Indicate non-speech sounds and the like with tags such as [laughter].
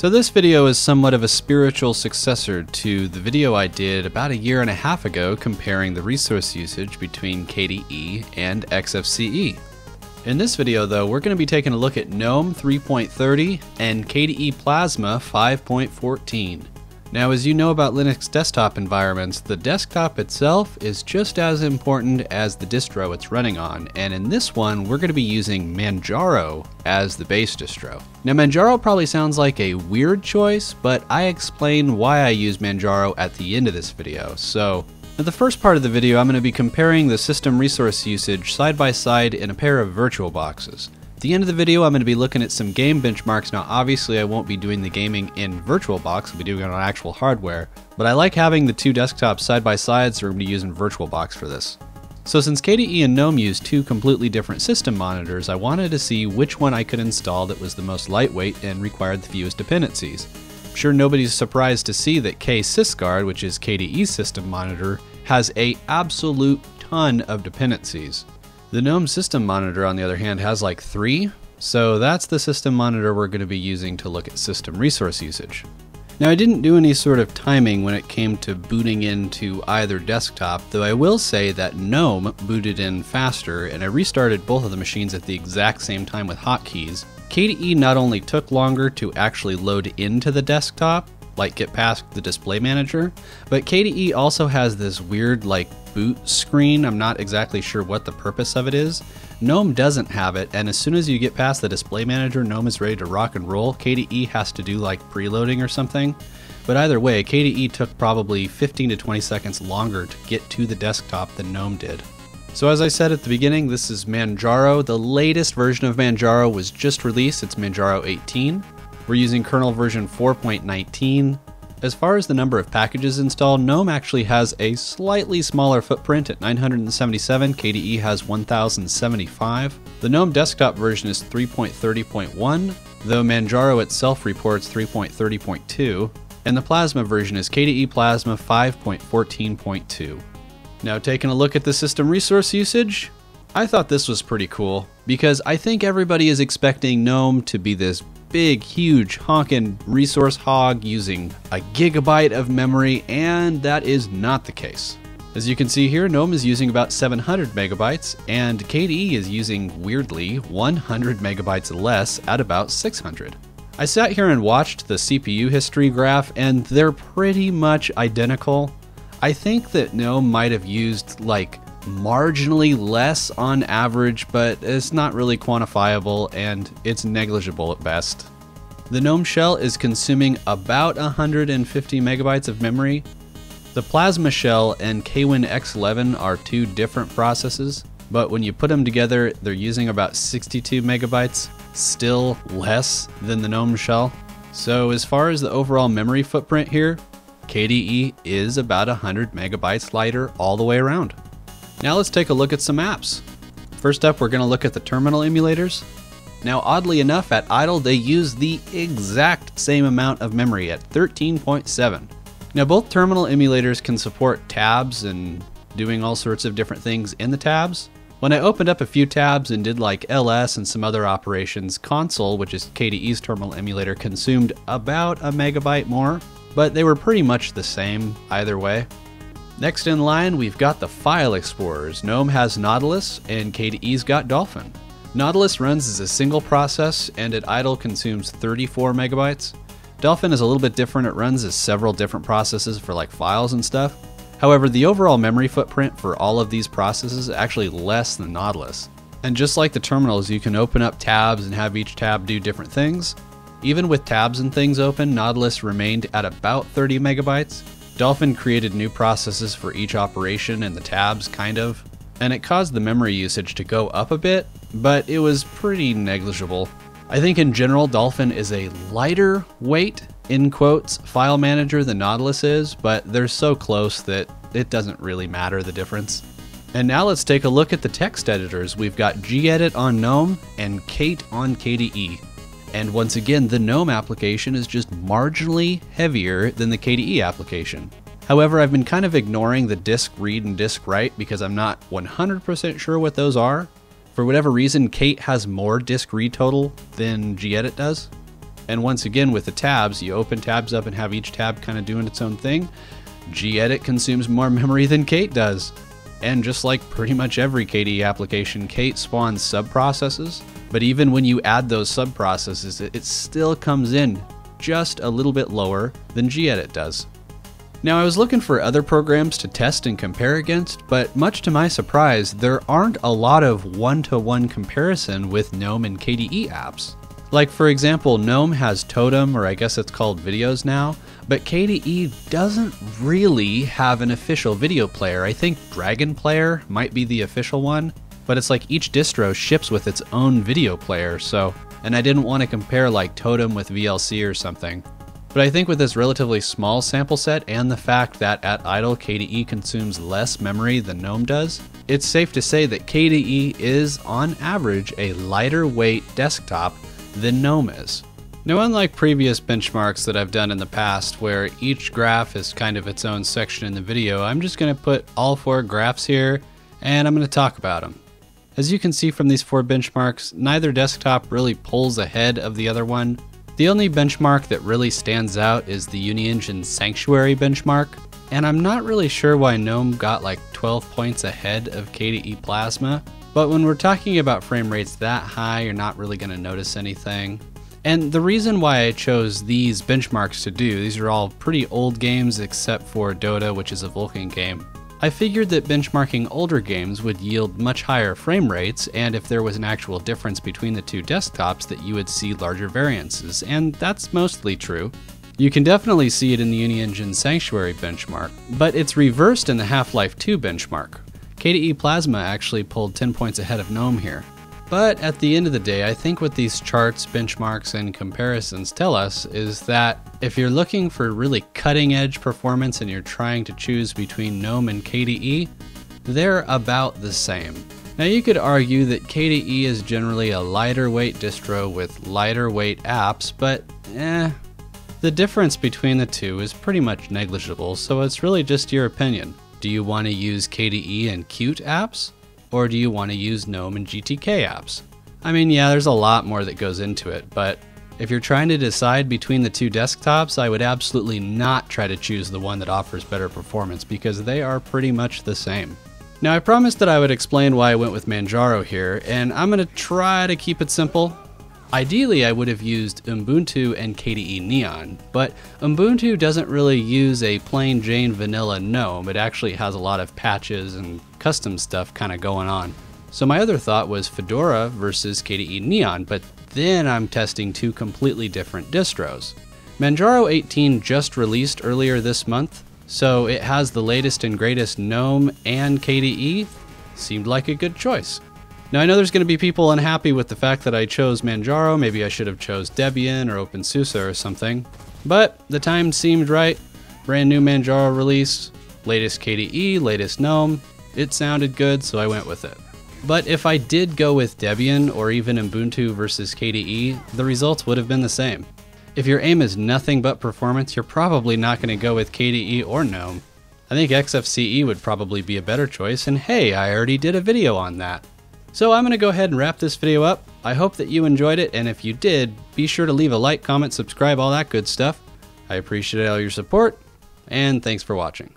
So this video is somewhat of a spiritual successor to the video I did about a year and a half ago comparing the resource usage between KDE and XFCE. In this video though, we're going to be taking a look at GNOME 3.30 and KDE Plasma 5.14. Now, as you know about Linux desktop environments, the desktop itself is just as important as the distro it's running on, and in this one, we're going to be using Manjaro as the base distro. Now, Manjaro probably sounds like a weird choice, but I explain why I use Manjaro at the end of this video, so in the first part of the video, I'm going to be comparing the system resource usage side by side in a pair of virtual boxes. At the end of the video, I'm going to be looking at some game benchmarks. Now, obviously, I won't be doing the gaming in VirtualBox, I'll be doing it on actual hardware, but I like having the two desktops side by side, so we're going to be using VirtualBox for this. So, since KDE and GNOME use two completely different system monitors, I wanted to see which one I could install that was the most lightweight and required the fewest dependencies. I'm sure nobody's surprised to see that KSysGuard, which is KDE's system monitor, has a absolute ton of dependencies. The GNOME System Monitor, on the other hand, has like three, so that's the system monitor we're going to be using to look at system resource usage. Now, I didn't do any sort of timing when it came to booting into either desktop, though I will say that GNOME booted in faster, and I restarted both of the machines at the exact same time with hotkeys. KDE not only took longer to actually load into the desktop, like get past the display manager. But KDE also has this weird like boot screen. I'm not exactly sure what the purpose of it is. GNOME doesn't have it, and as soon as you get past the display manager, GNOME is ready to rock and roll. KDE has to do like preloading or something. But either way, KDE took probably 15 to 20 seconds longer to get to the desktop than GNOME did. So as I said at the beginning, this is Manjaro. The latest version of Manjaro was just released. It's Manjaro 18. We're using kernel version 4.19. As far as the number of packages installed, GNOME actually has a slightly smaller footprint at 977, KDE has 1075. The GNOME desktop version is 3.30.1, though Manjaro itself reports 3.30.2, and the Plasma version is KDE Plasma 5.14.2. Now, taking a look at the system resource usage, I thought this was pretty cool because I think everybody is expecting GNOME to be this big, huge, honkin' resource hog using a gigabyte of memory, and that is not the case. As you can see here, GNOME is using about 700 megabytes, and KDE is using, weirdly, 100 megabytes less at about 600. I sat here and watched the CPU history graph, and they're pretty much identical. I think that GNOME might have used like marginally less on average, but it's not really quantifiable and it's negligible at best. The GNOME shell is consuming about 150 megabytes of memory. The Plasma shell and KWin X11 are two different processes, but when you put them together, they're using about 62 megabytes, still less than the GNOME shell. So, as far as the overall memory footprint here, KDE is about 100 megabytes lighter all the way around. Now let's take a look at some apps. First up, we're going to look at the terminal emulators. Now, oddly enough, at idle, they use the exact same amount of memory at 13.7. Now, both terminal emulators can support tabs and doing all sorts of different things in the tabs. When I opened up a few tabs and did like ls and some other operations, Konsole, which is KDE's terminal emulator, consumed about a megabyte more, but they were pretty much the same either way. Next in line, we've got the file explorers. GNOME has Nautilus, and KDE's got Dolphin. Nautilus runs as a single process and at idle consumes 34 megabytes. Dolphin is a little bit different, it runs as several different processes for like files and stuff. However, the overall memory footprint for all of these processes is actually less than Nautilus. And just like the terminals, you can open up tabs and have each tab do different things. Even with tabs and things open, Nautilus remained at about 30 megabytes, Dolphin created new processes for each operation in the tabs, kind of, and it caused the memory usage to go up a bit, but it was pretty negligible. I think in general, Dolphin is a lighter weight, in quotes, file manager than Nautilus is, but they're so close that it doesn't really matter the difference. And now let's take a look at the text editors. We've got gedit on GNOME and Kate on KDE. And once again, the GNOME application is just marginally heavier than the KDE application. However, I've been kind of ignoring the disk read and disk write because I'm not 100% sure what those are. For whatever reason, Kate has more disk read total than gedit does. And once again, with the tabs, you open tabs up and have each tab kind of doing its own thing. gedit consumes more [laughs] memory than Kate does. And just like pretty much every KDE application, Kate spawns subprocesses. But even when you add those subprocesses, it, still comes in just a little bit lower than gedit does. Now, I was looking for other programs to test and compare against, but much to my surprise, there aren't a lot of one to one comparison with GNOME and KDE apps. Like, for example, GNOME has Totem, or I guess it's called Videos now, but KDE doesn't really have an official video player. I think Dragon Player might be the official one, but it's like each distro ships with its own video player, so. And I didn't want to compare like Totem with VLC or something. But I think with this relatively small sample set and the fact that at idle KDE consumes less memory than GNOME does, it's safe to say that KDE is, on average, a lighter weight desktop than GNOME is. Now, unlike previous benchmarks that I've done in the past, where each graph is kind of its own section in the video, I'm just going to put all four graphs here and I'm going to talk about them. As you can see from these four benchmarks, neither desktop really pulls ahead of the other one, the only benchmark that really stands out is the Unigine Sanctuary benchmark, and I'm not really sure why GNOME got like 12 points ahead of KDE Plasma, but when we're talking about frame rates that high, you're not really going to notice anything. And the reason why I chose these benchmarks to do, these are all pretty old games except for Dota, which is a Vulkan game. I figured that benchmarking older games would yield much higher frame rates, and if there was an actual difference between the two desktops, that you would see larger variances, and that's mostly true. You can definitely see it in the Unigine Sanctuary benchmark, but it's reversed in the Half Life 2 benchmark. KDE Plasma actually pulled 10 points ahead of GNOME here. But at the end of the day, I think what these charts, benchmarks, and comparisons tell us is that if you're looking for really cutting edge performance and you're trying to choose between GNOME and KDE, they're about the same. Now, you could argue that KDE is generally a lighter weight distro with lighter weight apps, but eh, the difference between the two is pretty much negligible, so it's really just your opinion. Do you want to use KDE and Qt apps? Or do you want to use GNOME and GTK apps? I mean, yeah, there's a lot more that goes into it, but if you're trying to decide between the two desktops, I would absolutely not try to choose the one that offers better performance because they are pretty much the same. Now, I promised that I would explain why I went with Manjaro here, and I'm going to try to keep it simple. Ideally, I would have used Ubuntu and KDE Neon, but Ubuntu doesn't really use a plain Jane vanilla GNOME. It actually has a lot of patches and custom stuff kind of going on. So my other thought was Fedora versus KDE Neon, but then I'm testing two completely different distros. Manjaro 18 just released earlier this month, so it has the latest and greatest GNOME and KDE. Seemed like a good choice. Now I know there's going to be people unhappy with the fact that I chose Manjaro, maybe I should have chose Debian or OpenSUSE or something, but the time seemed right. Brand new Manjaro release, latest KDE, latest GNOME. It sounded good, so I went with it. But if I did go with Debian or even Ubuntu versus KDE, the results would have been the same. If your aim is nothing but performance, you're probably not going to go with KDE or GNOME. I think XFCE would probably be a better choice, and hey, I already did a video on that. So I'm going to go ahead and wrap this video up. I hope that you enjoyed it, and if you did, be sure to leave a like, comment, subscribe, all that good stuff. I appreciate all your support, and thanks for watching.